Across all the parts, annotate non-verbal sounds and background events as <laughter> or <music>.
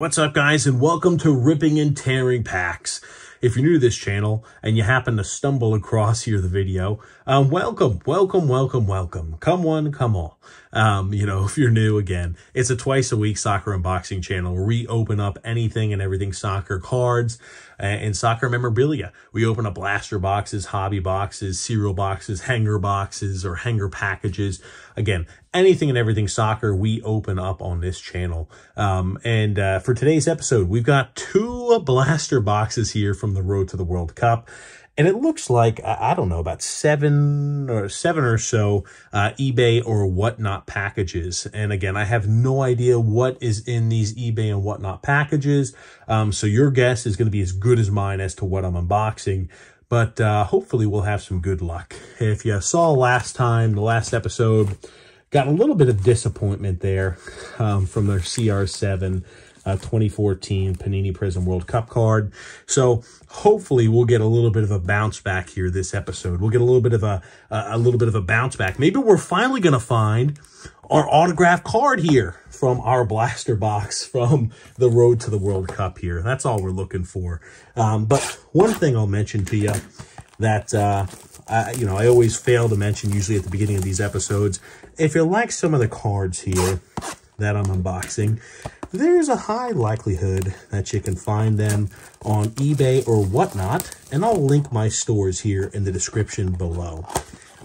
What's up guys and welcome to Ripping and Tearing Packs. If you're new to this channel and you happen to stumble across here the video, um, welcome, welcome, welcome, welcome. Come one, come all. Um, you know, <laughs> if you're new again, it's a twice a week soccer unboxing channel where we open up anything and everything soccer cards and soccer memorabilia. We open up blaster boxes, hobby boxes, cereal boxes, hanger boxes, or hanger packages. Again, anything and everything soccer we open up on this channel. Um, and uh, for today's episode, we've got two blaster boxes here from the Road to the World Cup and it looks like I don't know about seven or seven or so uh, eBay or whatnot packages. And again, I have no idea what is in these eBay and whatnot packages. Um, so your guess is going to be as good as mine as to what I'm unboxing. But uh, hopefully we'll have some good luck. If you saw last time, the last episode, got a little bit of disappointment there um, from their CR7 uh, 2014 Panini Prizm World Cup card. So hopefully we'll get a little bit of a bounce back here this episode. We'll get a little bit of a, a little bit of a bounce back. Maybe we're finally going to find our autograph card here from our blaster box <laughs> from the road to the World Cup here. That's all we're looking for. Um, but one thing I'll mention to you that, uh, you know, I always fail to mention usually at the beginning of these episodes. If you like some of the cards here that I'm unboxing, there's a high likelihood that you can find them on eBay or whatnot, and I'll link my stores here in the description below.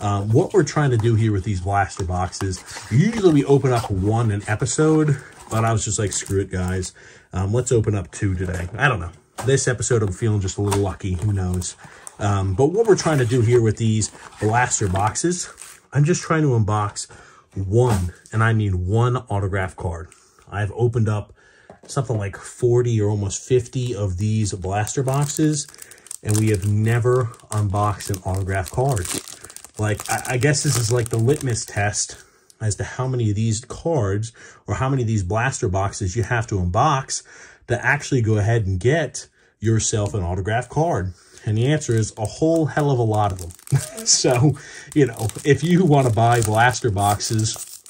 Um, what we're trying to do here with these blaster boxes, usually we open up one an episode, but I was just like, screw it, guys. Um, let's open up two today. I don't know. This episode, I'm feeling just a little lucky. Who knows? Um, but what we're trying to do here with these blaster boxes, I'm just trying to unbox one, and I mean one autograph card. I've opened up something like 40 or almost 50 of these blaster boxes, and we have never unboxed an autograph card. Like, I, I guess this is like the litmus test as to how many of these cards or how many of these blaster boxes you have to unbox to actually go ahead and get yourself an autograph card. And the answer is a whole hell of a lot of them. <laughs> so, you know, if you want to buy blaster boxes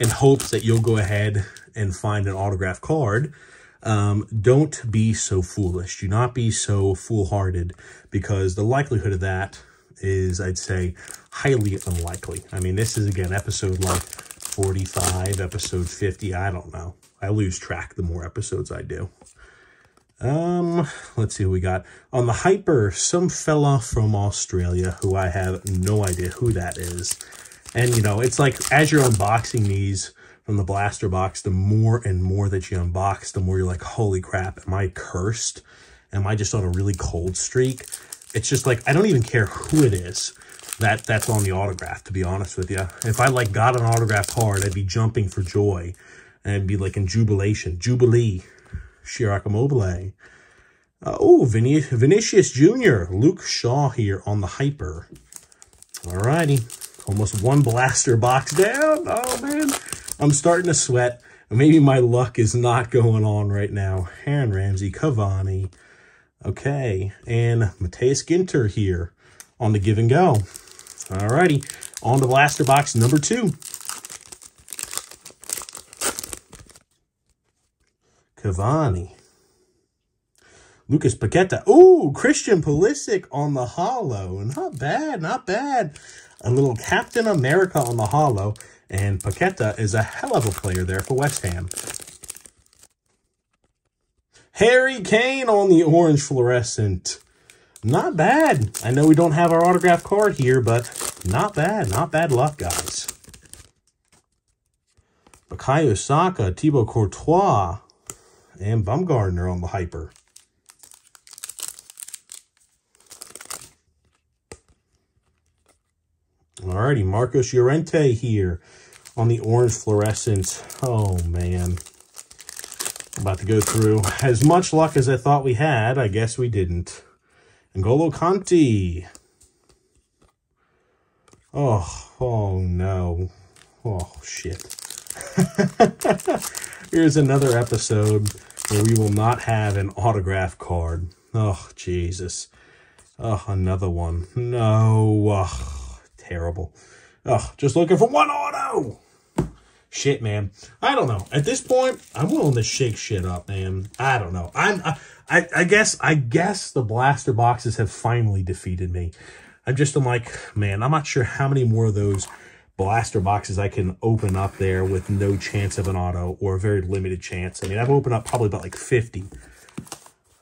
in hopes that you'll go ahead and find an autograph card, um, don't be so foolish. Do not be so foolhardy because the likelihood of that is, I'd say, highly unlikely. I mean, this is, again, episode like 45, episode 50. I don't know. I lose track the more episodes I do. Um, let's see what we got. On the Hyper, some fella from Australia who I have no idea who that is. And, you know, it's like as you're unboxing these, from the blaster box, the more and more that you unbox, the more you're like, holy crap, am I cursed? Am I just on a really cold streak? It's just like, I don't even care who it is that that's on the autograph, to be honest with you. If I like got an autograph card, I'd be jumping for joy and I'd be like in jubilation, jubilee, Ciro Immobile. Uh, oh, Vin Vinicius Jr., Luke Shaw here on the Hyper. All righty, almost one blaster box down. Oh, man. I'm starting to sweat. Maybe my luck is not going on right now. Aaron Ramsey, Cavani. Okay, and Matthias Ginter here on the give and go. Alrighty, on to blaster box number two. Cavani. Lucas Paqueta. Ooh, Christian Pulisic on the hollow. Not bad, not bad. A little Captain America on the hollow. And Paqueta is a hell of a player there for West Ham. Harry Kane on the orange fluorescent. Not bad. I know we don't have our autograph card here, but not bad. Not bad luck, guys. Bukayo Saka, Thibaut Courtois, and Baumgartner on the hyper. Alrighty, Marcos Llorente here on the orange fluorescent. Oh, man. About to go through as much luck as I thought we had. I guess we didn't. N'Golo Kanté. Oh, oh no. Oh, shit. <laughs> Here's another episode where we will not have an autograph card. Oh, Jesus. Oh, another one. No. Oh, terrible. Oh, just looking for one auto. shit, man. I don't know. At this point, I'm willing to shake shit up, man. I don't know. I'm, I, I, I guess, I guess the blaster boxes have finally defeated me. I'm just, I'm like, man, I'm not sure how many more of those blaster boxes I can open up there with no chance of an auto or a very limited chance. I mean, I've opened up probably about like 50.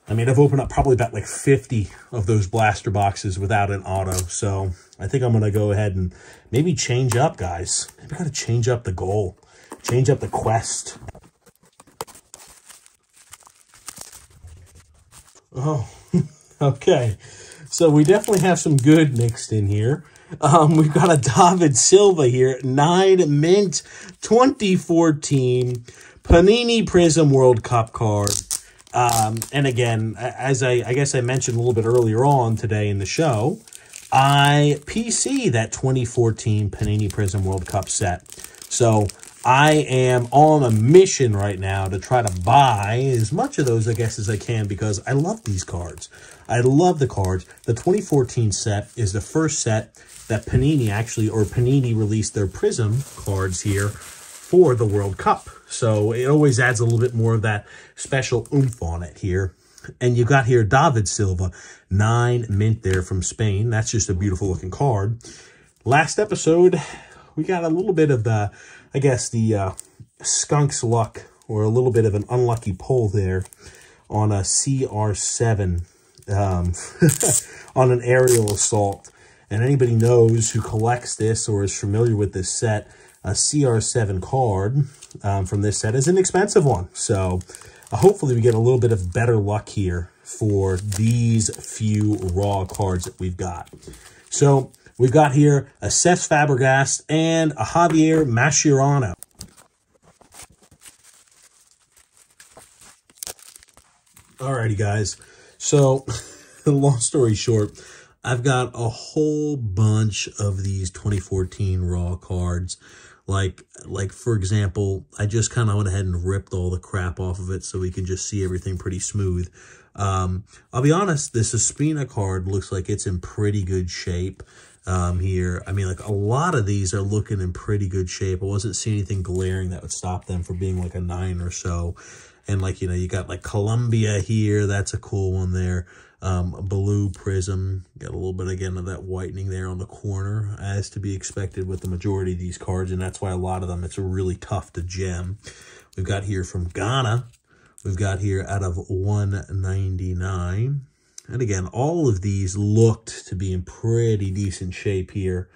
I mean, I've opened up probably about like 50 of those blaster boxes without an auto. So I think I'm going to go ahead and maybe change up, guys. Maybe got to change up the goal, change up the quest. Oh, <laughs> okay. So we definitely have some good mixed in here. Um, we've got a David Silva here, 9 Mint 2014 Panini Prizm World Cup card. Um, and again, as I, I guess I mentioned a little bit earlier on today in the show, I PC that 2014 Panini Prizm World Cup set. So I am on a mission right now to try to buy as much of those, I guess, as I can because I love these cards. I love the cards. The 2014 set is the first set that Panini actually, or Panini released their Prizm cards here for the World Cup. So it always adds a little bit more of that special oomph on it here. And you've got here David Silva, nine mint there from Spain. That's just a beautiful looking card. Last episode, we got a little bit of the, I guess, the uh, skunk's luck or a little bit of an unlucky pull there on a CR7 um, <laughs> on an aerial assault. And anybody knows who collects this or is familiar with this set, a CR7 card um, from this set is an expensive one. So uh, hopefully we get a little bit of better luck here for these few raw cards that we've got. So we've got here a Cesc Fabregas and a Javier Mascherano. Alrighty, guys. So, <laughs> long story short, I've got a whole bunch of these 2014 raw cards. Like, like for example, I just kind of went ahead and ripped all the crap off of it so we can just see everything pretty smooth. Um, I'll be honest, this Ospina card looks like it's in pretty good shape um, here. I mean, like a lot of these are looking in pretty good shape. I wasn't seeing anything glaring that would stop them from being like a nine or so. And like, you know, you got like Colombia here. That's a cool one there um, blue prism. Got a little bit, again, of that whitening there on the corner, as to be expected with the majority of these cards, and that's why a lot of them, it's really tough to gem. We've got here from Ghana. We've got here out of 199. And again, all of these looked to be in pretty decent shape here,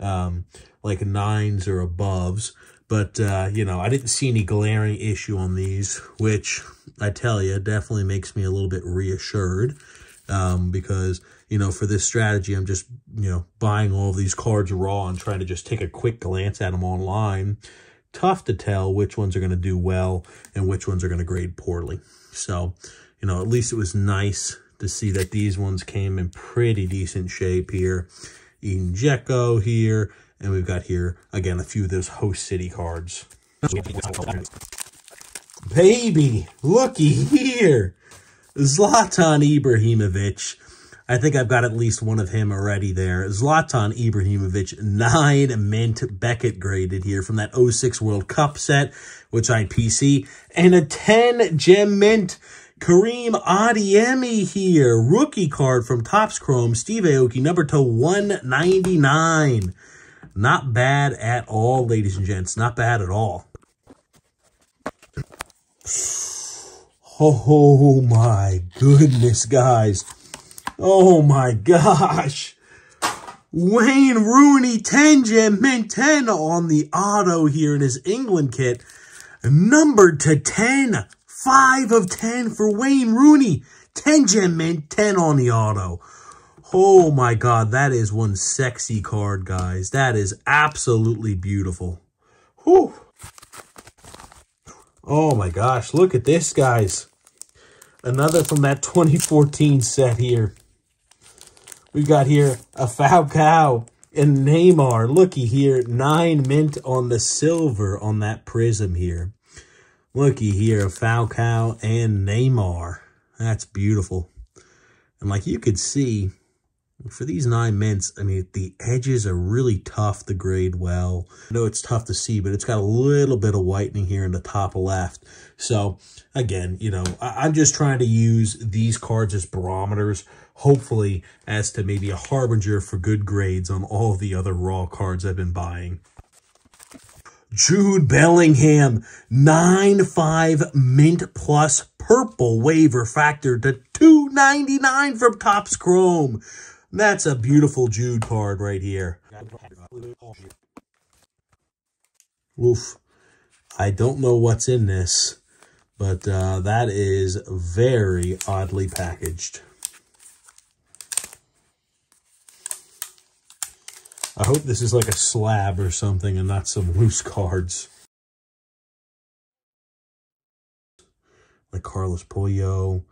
um, like nines or aboves. But, uh, you know, I didn't see any glaring issue on these, which I tell you, definitely makes me a little bit reassured um, because, you know, for this strategy, I'm just, you know, buying all of these cards raw and trying to just take a quick glance at them online. Tough to tell which ones are going to do well and which ones are going to grade poorly. So, you know, at least it was nice to see that these ones came in pretty decent shape here. Edin Dzeko here, and we've got here, again, a few of those host city cards. Baby, looky here. Zlatan Ibrahimovic. I think I've got at least one of him already there. Zlatan Ibrahimovic, 9 mint Beckett graded here from that 06 World Cup set, which I PC. And a 10 gem mint Karim Adeyemi here. Rookie card from Topps Chrome. Steve Aoki, number to 199. Not bad at all, ladies and gents. Not bad at all. Oh my goodness, guys. Oh my gosh. Wayne Rooney 10 gem mint 10 on the auto here in his England kit. Numbered to 10. 5 of 10 for Wayne Rooney. 10 gem mint 10 on the auto. Oh my god, that is one sexy card, guys. That is absolutely beautiful. Whew. Oh my gosh, look at this, guys. Another from that 2014 set here. We've got here a Falcao and Neymar. Looky here, nine mint on the silver on that prism here. Looky here, Falcao and Neymar. That's beautiful. And like you could see, For these nine mints, I mean, the edges are really tough to grade well. I know it's tough to see, but it's got a little bit of whitening here in the top left. So, again, you know, I I'm just trying to use these cards as barometers, hopefully as to maybe a harbinger for good grades on all the other raw cards I've been buying. Jude Bellingham, 9.5 mint plus purple wave refractor to 299 from Topps Chrome. That's a beautiful Jude card right here. Oof. I don't know what's in this, but uh, that is very oddly packaged. I hope this is like a slab or something and not some loose cards. Like Carlos Puyol.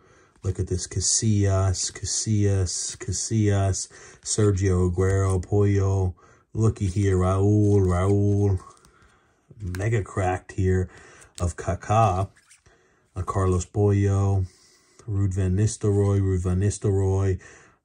Look at this. Casillas, Casillas, Casillas, Sergio Aguero, Puyol. Looky here. Raul, Raul. Mega cracked here of Kaká. A Carlos Puyol. Ruud Van Nistelrooy, Ruud Van Nistelrooy.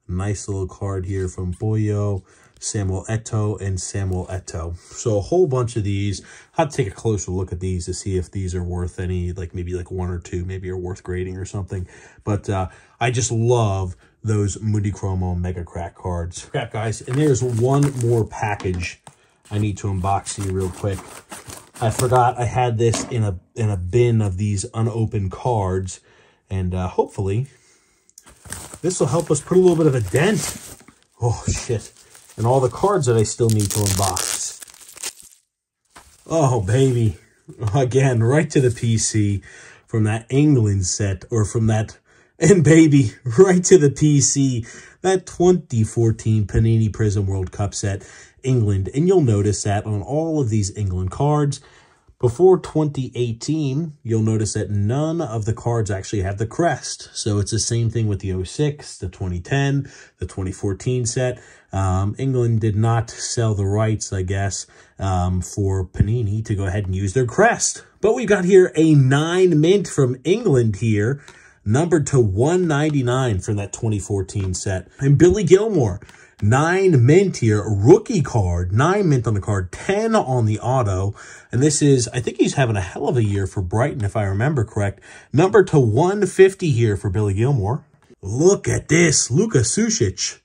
Nice little card here from Puyol. Samuel Eto'o, and Samuel Eto'o. So a whole bunch of these. I had to take a closer look at these to see if these are worth any, like maybe like one or two, maybe are worth grading or something. But uh, I just love those Mundicromo Mega Crack cards. Crap, guys. And there's one more package I need to unbox you real quick. I forgot I had this in a in a bin of these unopened cards. And uh, hopefully this will help us put a little bit of a dent. Oh, shit and all the cards that I still need to unbox. Oh, baby. Again, right to the PC from that England set or from that, and baby, <laughs> right to the PC, that 2014 Panini Prizm World Cup set, England. And you'll notice that on all of these England cards, before 2018, you'll notice that none of the cards actually have the crest. So it's the same thing with the 06, the 2010, the 2014 set. Um, England did not sell the rights, I guess, um, for Panini to go ahead and use their crest. But we've got here a 9 mint from England here, numbered to 199 from that 2014 set. And Billy Gilmour, Nine mint here, rookie card, nine mint on the card, 10 on the auto. And this is, I think he's having a hell of a year for Brighton, if I remember correct. Number to 150 here for Billy Gilmour. Look at this, Luka Sucic.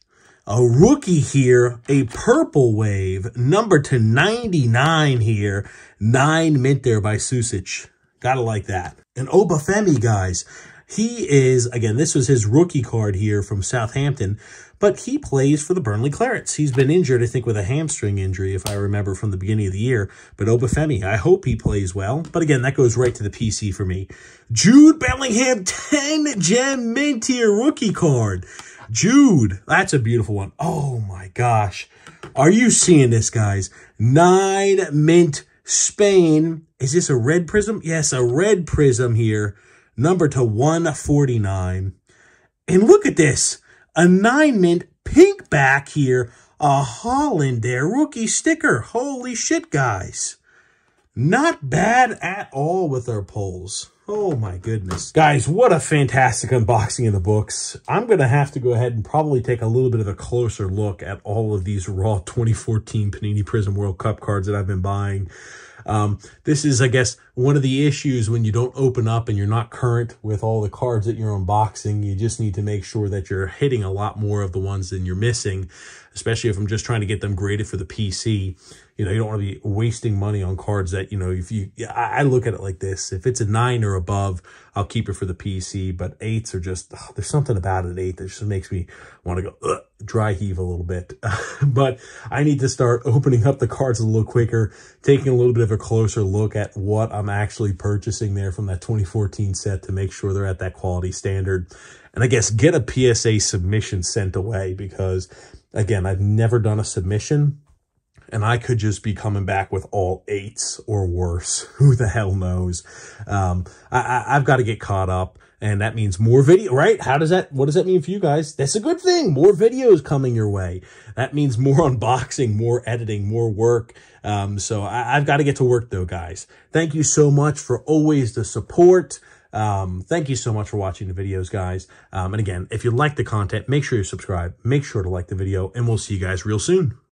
A rookie here, a purple wave, number to 99 here. Nine mint there by Sucic. Gotta like that. And Obafemi, guys. He is, again, this was his rookie card here from Southampton, but he plays for the Burnley Clarets. He's been injured, I think, with a hamstring injury, if I remember from the beginning of the year. But Obafemi, I hope he plays well. But again, that goes right to the PC for me. Jude Bellingham, <laughs> 10 gem mint tier rookie card. Jude, that's a beautiful one. Oh my gosh. Are you seeing this, guys? Nine mint Spain. Is this a red prism? Yes, a red prism here number to 149. And look at this, a nine mint pink back here, a Haaland there, rookie sticker. Holy shit, guys. Not bad at all with our pulls. Oh my goodness. Guys, what a fantastic unboxing of the books. I'm going to have to go ahead and probably take a little bit of a closer look at all of these raw 2014 Panini Prizm World Cup cards that I've been buying. Um, this is, I guess, one of the issues when you don't open up and you're not current with all the cards that you're unboxing. You just need to make sure that you're hitting a lot more of the ones than you're missing, especially if I'm just trying to get them graded for the PC. You know, you don't want to be wasting money on cards that, you know, if you, I look at it like this. If it's a nine or above, I'll keep it for the PC, but eights are just, oh, there's something about an eight that just makes me want to go dry heave a little bit. <laughs> but I need to start opening up the cards a little quicker, taking a little bit of a closer look at what I'm actually purchasing there from that 2014 set to make sure they're at that quality standard. And I guess get a PSA submission sent away because, again, I've never done a submission and I could just be coming back with all eights or worse. <laughs> Who the hell knows? Um, I, I, have got to get caught up, and that means more video, right? How does that, what does that mean for you guys? That's a good thing. More videos coming your way. That means more <laughs> unboxing, more editing, more work. Um, so I, I've got to get to work though, guys. Thank you so much for always the support. Um, thank you so much for watching the videos, guys. Um, and again, if you like the content, make sure you subscribe, make sure to like the video, and we'll see you guys real soon.